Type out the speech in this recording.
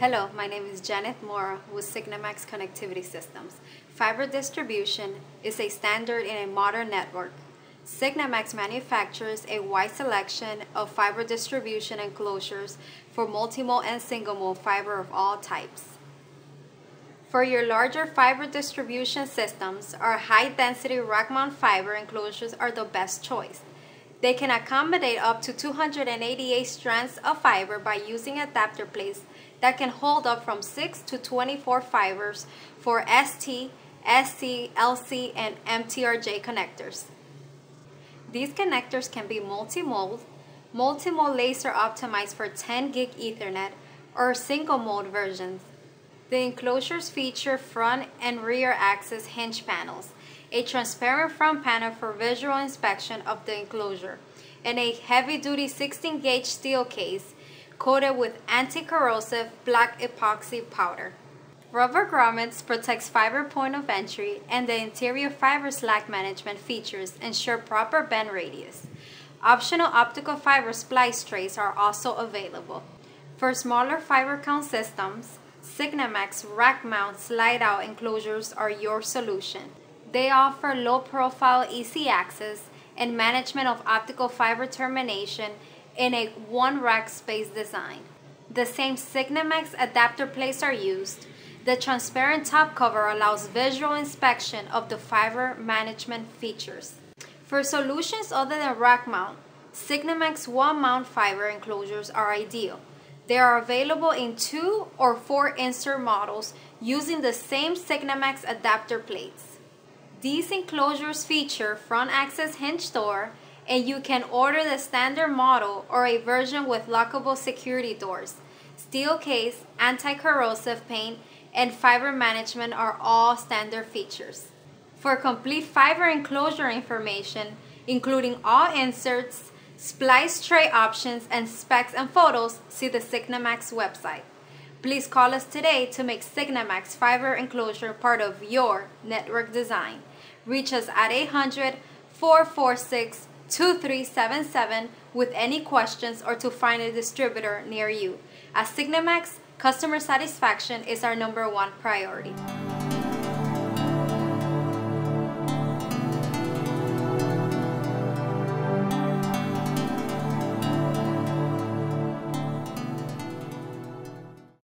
Hello, my name is Janet Mora with Signamax Connectivity Systems. Fiber distribution is a standard in a modern network. Signamax manufactures a wide selection of fiber distribution enclosures for multi-mode and single-mode fiber of all types. For your larger fiber distribution systems, our high-density rack mount fiber enclosures are the best choice. They can accommodate up to 288 strands of fiber by using adapter plates that can hold up from 6 to 24 fibers for ST, SC, LC, and MTRJ connectors. These connectors can be multi-mode, multi-mode laser optimized for 10 gig Ethernet, or single mode versions. The enclosures feature front and rear access hinge panels, a transparent front panel for visual inspection of the enclosure, and a heavy-duty 16-gauge steel case coated with anti-corrosive black epoxy powder. Rubber grommets protects fiber point of entry and the interior fiber slack management features ensure proper bend radius. Optional optical fiber splice trays are also available. For smaller fiber count systems, Signamax rack mount slide out enclosures are your solution. They offer low profile easy access and management of optical fiber termination in a one rack space design. The same Signamax adapter plates are used. The transparent top cover allows visual inspection of the fiber management features. For solutions other than rack mount, Signamax wall mount fiber enclosures are ideal. They are available in two or four insert models using the same Signamax adapter plates. These enclosures feature front access hinge door and you can order the standard model or a version with lockable security doors. Steel case, anti-corrosive paint, and fiber management are all standard features. For complete fiber enclosure information, including all inserts, splice tray options, and specs and photos, see the Signamax website. Please call us today to make Signamax fiber enclosure part of your network design. Reach us at 800 446 2377 with any questions or to find a distributor near you. At Signamax, customer satisfaction is our number one priority.